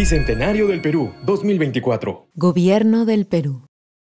Bicentenario del Perú 2024. Gobierno del Perú.